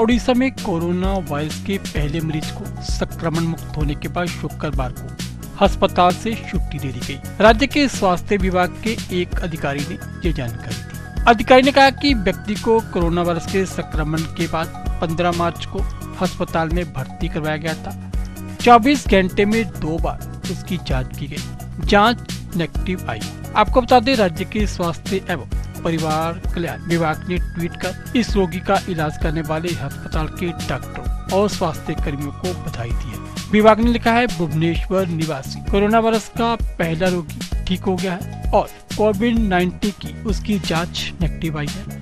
ओडिशा में corona virus के पहले मरीज़ को संक्रमण मुक्त होने के बाद शुक्रवार को अस्पताल से छुट्टी दे दी गई। राज्य के स्वास्थ्य विभाग के एक अधिकारी ने ये जानकारी दी। अधिकारी ने कहा कि व्यक्ति को कोरोना वायरस के संक्रमण के बाद 15 मार्च को अस्पताल में भर्ती करवाया गया था। 24 घंटे में दो बार उसकी जाँच की गई। जाँच नेगेटिव आई। आपको बता दें, राज्य के स्वास्थ्य एवं परिवार कल्याण विभाग ने ट्वीट कर इस रोगी का इलाज करने वाले अस्पताल के डॉक्टरों और स्वास्थ्य कर्मियों को बधाई दी है। विभाग ने लिखा है, भुवनेश्वर निवासी कोरोना वायरस का पहला रोगी ठीक हो गया है और कोविड 19 की उसकी जाँच नेगेटिव आई है।